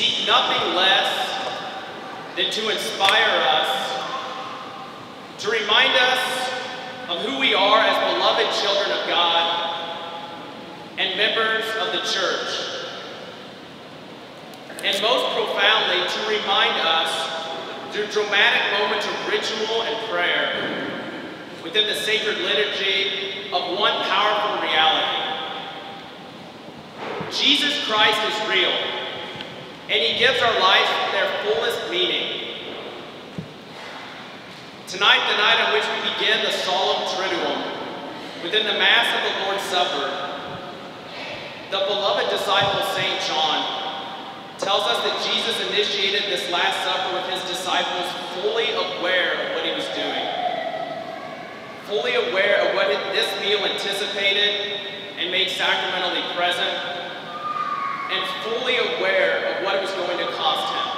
seek nothing less than to inspire us, to remind us of who we are as beloved children of God and members of the church. And most profoundly, to remind us through dramatic moments of ritual and prayer within the sacred liturgy of one powerful reality. Jesus Christ is real, and he gives our lives their fullest meaning. Tonight, the night on which we begin the solemn Triduum, within the Mass of the Lord's Supper, the beloved disciple St. John tells us that Jesus initiated this Last Supper with his disciples fully aware of what he was doing, fully aware of what this meal anticipated and made sacramentally present, and fully aware of what it was going to cost him.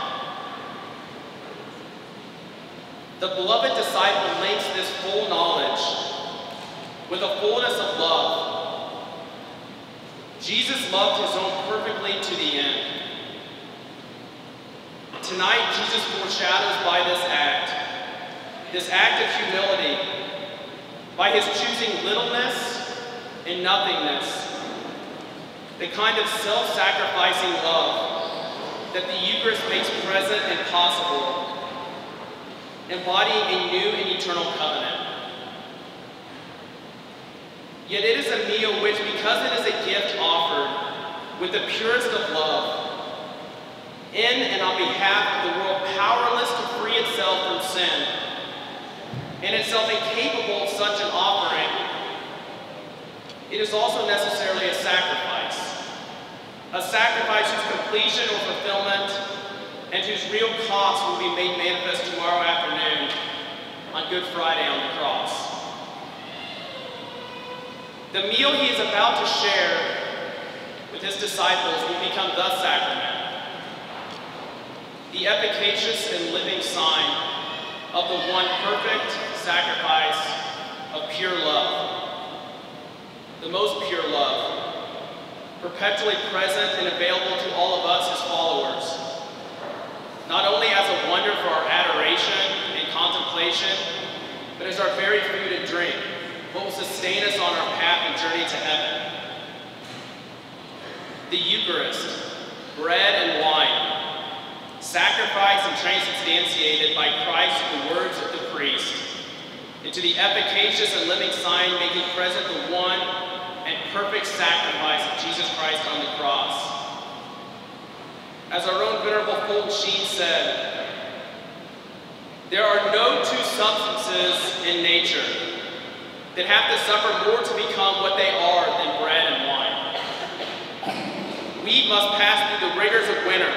The beloved disciple links this full knowledge with a fullness of love. Jesus loved his own perfectly to the end. Tonight, Jesus foreshadows by this act, this act of humility, by his choosing littleness and nothingness, the kind of self-sacrificing love that the Eucharist makes present and possible embodying a new and eternal covenant. Yet it is a meal which, because it is a gift offered with the purest of love, in and on behalf of the world powerless to free itself from sin, and itself incapable of such an offering, it is also necessarily a sacrifice. A sacrifice whose completion or fulfillment and whose real cost will be made manifest tomorrow afternoon on Good Friday on the cross. The meal he is about to share with his disciples will become the sacrament, the efficacious and living sign of the one perfect sacrifice of pure love, the most pure love, perpetually present and available to all of us, his followers, not only as a wonder for our adoration and contemplation, but as our very food and drink, what will sustain us on our path and journey to heaven. The Eucharist, bread and wine, sacrificed and transubstantiated by Christ through the words of the priest, into the efficacious and living sign making present the one perfect sacrifice of Jesus Christ on the cross. As our own Venerable Fulton Sheen said, there are no two substances in nature that have to suffer more to become what they are than bread and wine. Wheat must pass through the rigors of winter,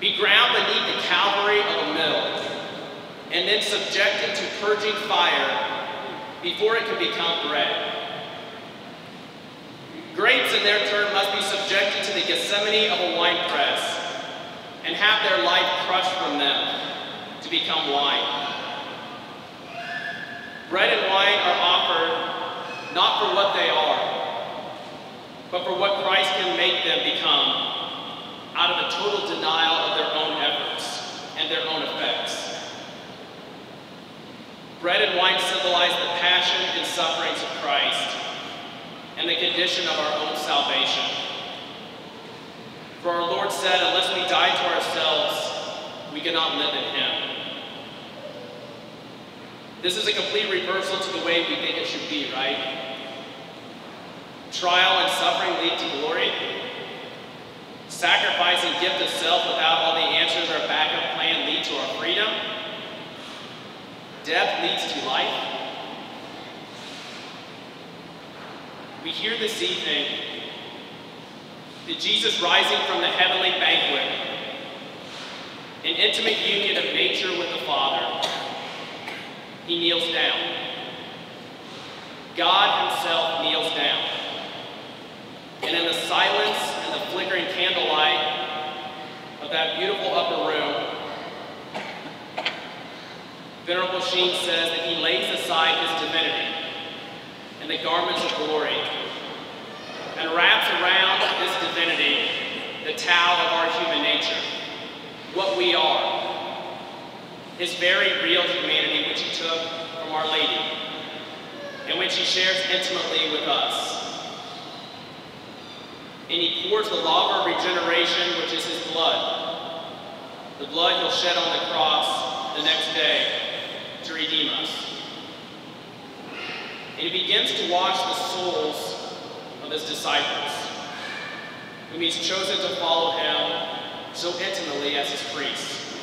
be ground beneath the Calvary of a mill, and then subjected to purging fire before it can become bread. Grapes, in their turn, must be subjected to the Gethsemane of a winepress and have their life crushed from them to become wine. Bread and wine are offered not for what they are, but for what Christ can make them become out of a total denial of their own efforts and their own effects. Bread and wine symbolize the passion and sufferings of Christ and the condition of our own salvation. For our Lord said, unless we die to ourselves, we cannot live in him. This is a complete reversal to the way we think it should be, right? Trial and suffering lead to glory. Sacrifice and gift of self without all the answers or backup plan lead to our freedom. Death leads to life. We hear this evening that Jesus rising from the heavenly banquet, in intimate union of nature with the Father, he kneels down. God himself kneels down. And in the silence and the flickering candlelight of that beautiful upper room, Venerable Sheen says that he lays aside his divinity the garments of glory and wraps around this divinity the towel of our human nature nature, what we are, his very real humanity, which he took from Our Lady, and which he shares intimately with us. And he pours the law of regeneration, which is his blood, the blood he'll shed on the cross the next day to redeem us. And he begins to wash the souls of his disciples, whom he's chosen to follow him so intimately as his priests.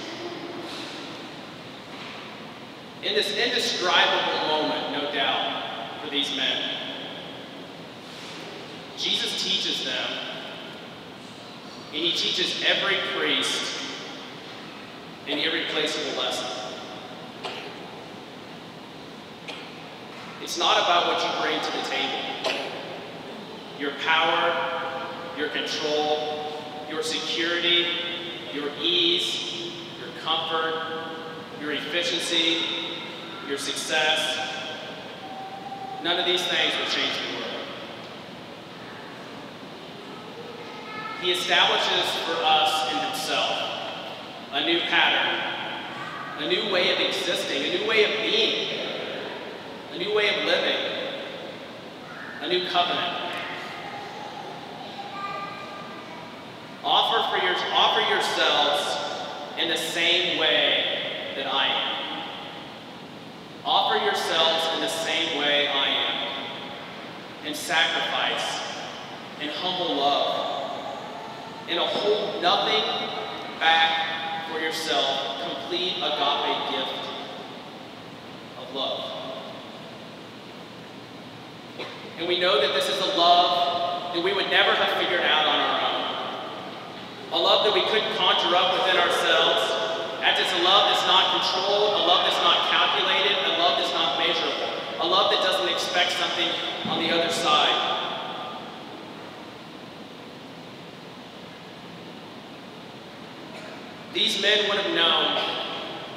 In this indescribable moment, no doubt, for these men, Jesus teaches them, and he teaches every priest an irreplaceable lesson. It's not about what you bring to the table. Your power, your control, your security, your ease, your comfort, your efficiency, your success. None of these things will change the world. He establishes for us in himself a new pattern, a new way of existing, a new way of being, a new way of living, a new covenant. Offer, for your, offer yourselves in the same way that I am. Offer yourselves in the same way I am, in sacrifice, in humble love, in a hold nothing back for yourself, complete agape gift of love. And we know that this is a love that we would never have figured out on our own. A love that we couldn't conjure up within ourselves. As it's a love that's not controlled, a love that's not calculated, a love that's not measurable. A love that doesn't expect something on the other side. These men would have known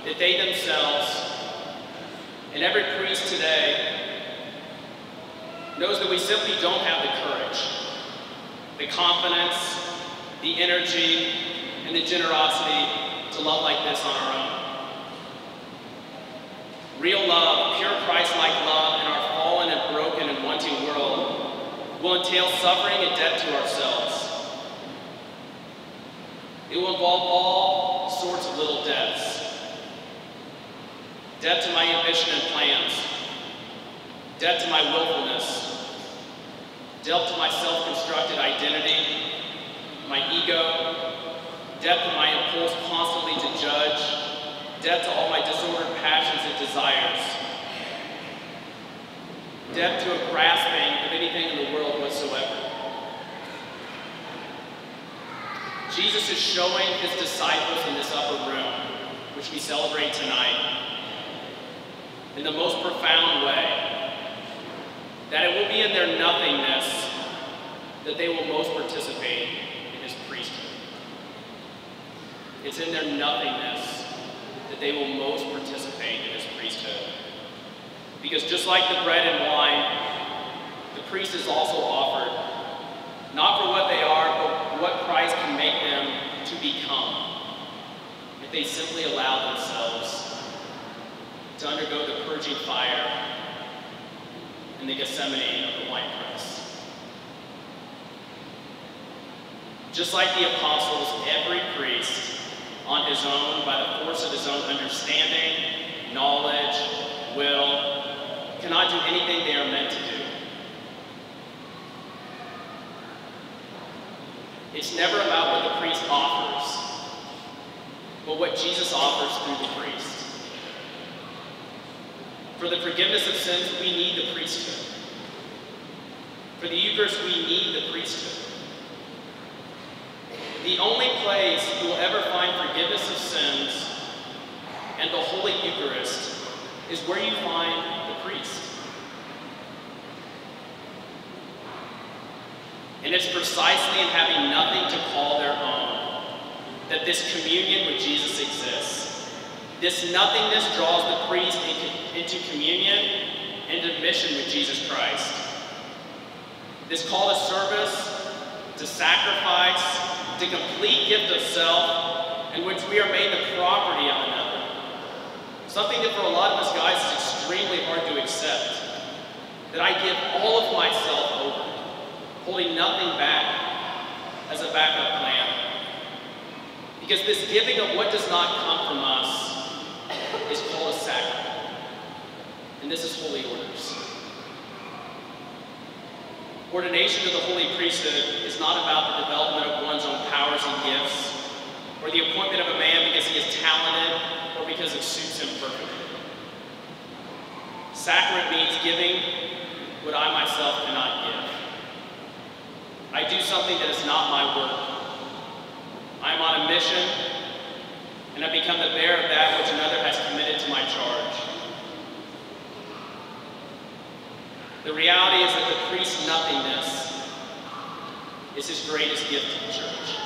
that they themselves, and every priest today, knows that we simply don't have the courage, the confidence, the energy, and the generosity to love like this on our own. Real love, pure Christ-like love in our fallen and broken and wanting world will entail suffering and debt to ourselves. It will involve all sorts of little debts. Debt to my ambition and plans. Debt to my willfulness. Debt to my self-constructed identity my ego, debt to my impulse constantly to judge, debt to all my disordered passions and desires, debt to a grasping of anything in the world whatsoever. Jesus is showing his disciples in this upper room, which we celebrate tonight, in the most profound way, that it will be in their nothingness that they will most participate in his priesthood. it's in their nothingness that they will most participate in his priesthood. Because just like the bread and wine, the priest is also offered, not for what they are, but what Christ can make them to become, if they simply allow themselves to undergo the purging fire in the Gethsemane of the winepress. Just like the apostles, every priest on his own by the force of his own understanding, knowledge, will, cannot do anything they are meant to do. It's never about what the priest offers, but what Jesus offers through the priest. For the forgiveness of sins, we need the priesthood. For the Eucharist, we need the priesthood. The only place you will ever find forgiveness of sins and the Holy Eucharist is where you find the priest. And it's precisely in having nothing to call their own that this communion with Jesus exists. This nothingness draws the priest into communion and into mission with Jesus Christ. This call to service, to sacrifice, the complete gift of self in which we are made the property of another. Something that for a lot of us guys is extremely hard to accept. That I give all of myself over, holding nothing back as a backup plan. Because this giving of what does not come from us is called a sacrament. And this is holy orders. Ordination to the holy priesthood is not about the development of one's own powers and gifts, or the appointment of a man because he is talented or because it suits him perfectly. Sacrament means giving what I myself cannot give. I do something that is not my work. I am on a mission, and I become the bearer of that which another has committed to my charge. The reality is that the priest's nothingness is his greatest gift to the church.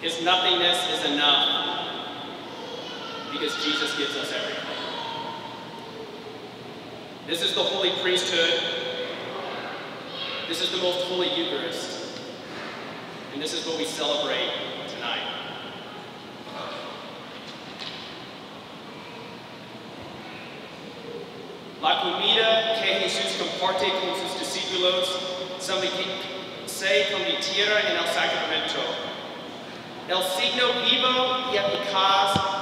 His nothingness is enough because Jesus gives us everything. This is the holy priesthood. This is the most holy Eucharist. And this is what we celebrate tonight. La comida que Jesús comparte con sus discípulos se convirtiera en el sacramento. El signo vivo y eficaz